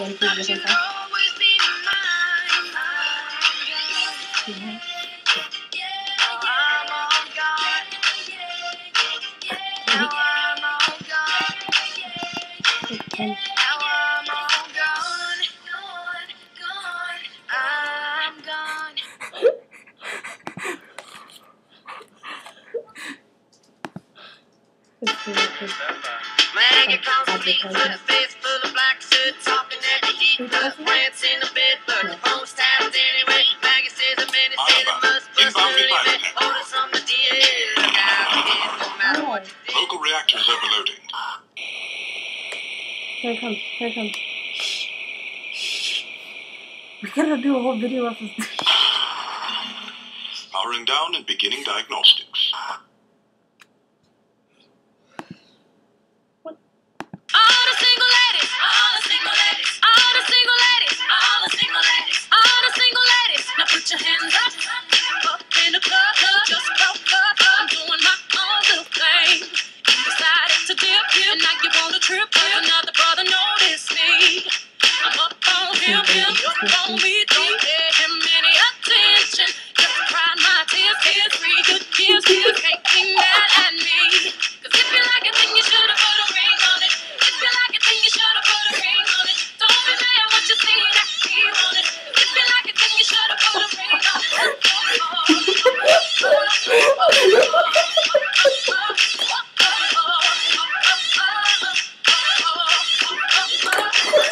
one previous song. Mm-hmm. Okay. Man, you constantly put a face full of black suits on. Local reactors overloading. Here comes, here comes. We gotta do a whole video of this. Powering down and beginning diagnostics. trip?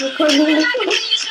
recording this.